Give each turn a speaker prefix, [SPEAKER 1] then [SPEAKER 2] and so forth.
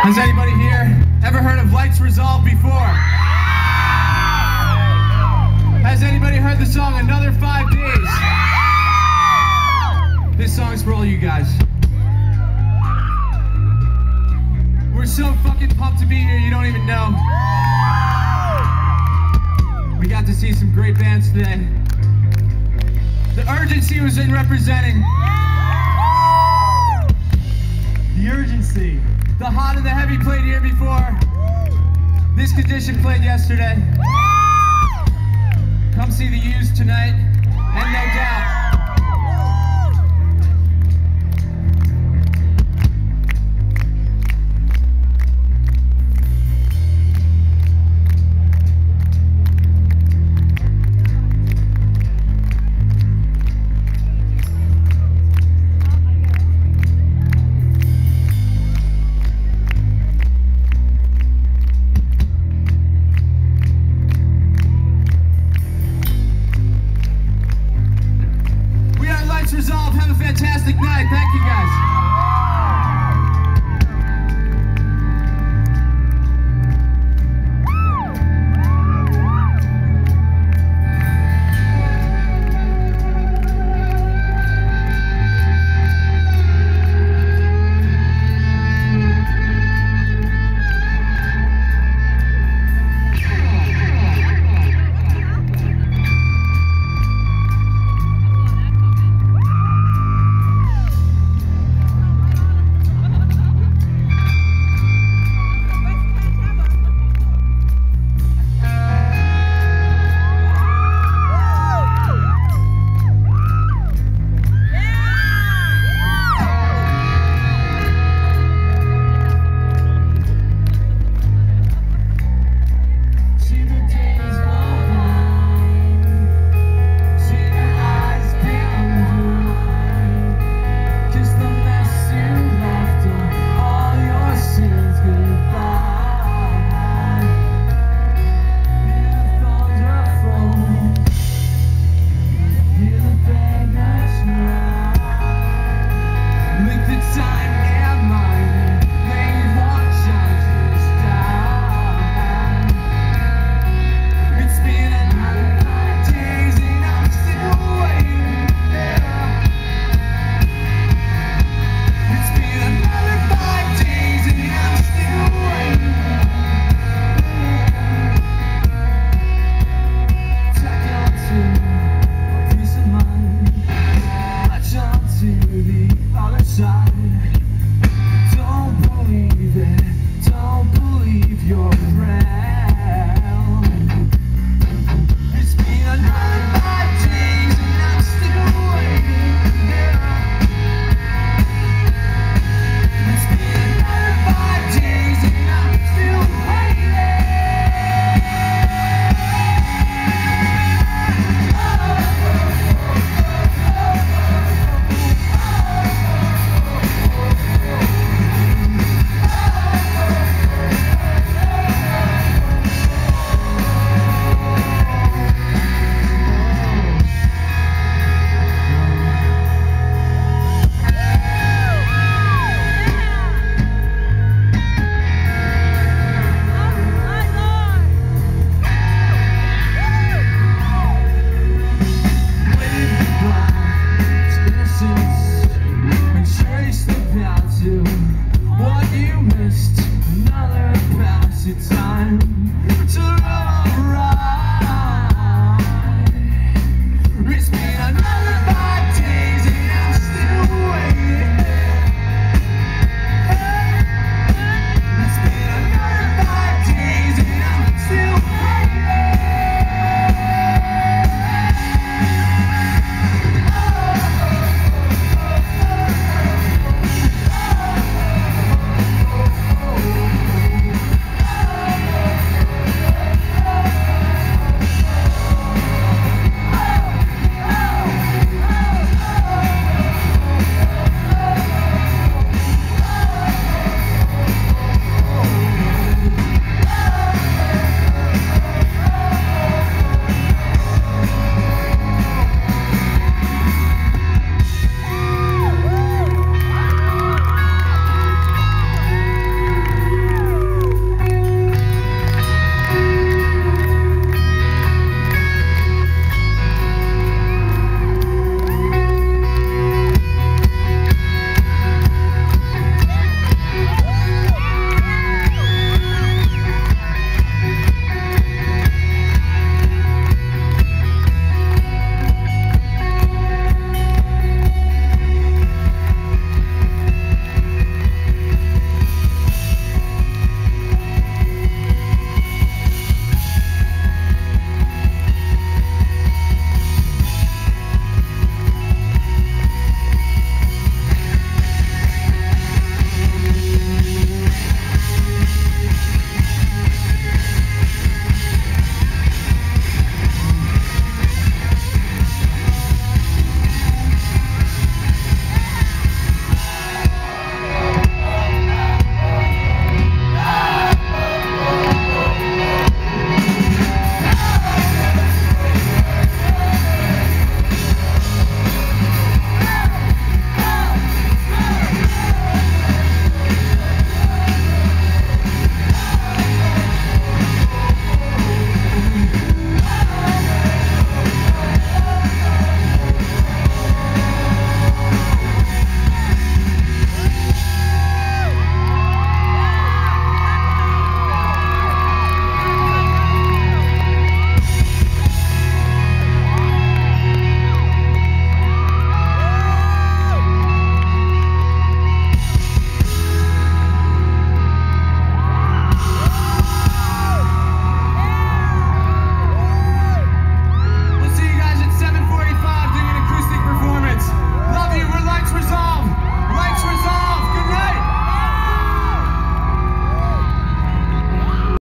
[SPEAKER 1] Has anybody here ever heard of Lights Resolve before? Has anybody heard the song Another Five Days? This song's for all you guys. We're so fucking pumped to be here, you don't even know. We got to see some great bands today. The urgency was in representing. Condition played yesterday. Come see the Used tonight, and no doubt. Fantastic night. Thank you guys.